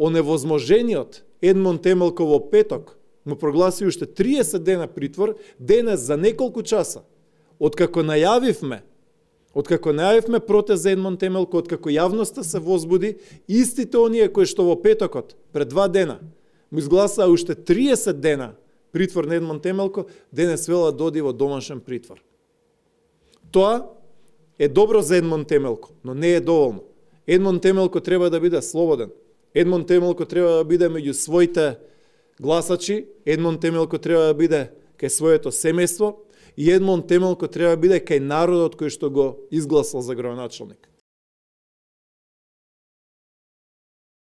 оневозможениот Едмон Темелко во петок му прогласи уште 30 дена притвор, денес за неколку часа, откако најавивме, откако најавивме протест за Едмон Темелко, откако јавноста се возбуди, истите оние кои што во петокот, пред два дена, му изгласаа уште 30 дена притвор на Едмон Темелко, денес вела доди да во домашен притвор. Тоа е добро за Едмон Темелко, но не е доволно. Едмон Темелко треба да биде слободен. Едмон Темелко треба да биде меѓу своите гласачи, Едмон Темелко треба да биде кај своето семејство и Едмон Темелко треба да биде кај народот кој што го изгласал за градоначалник.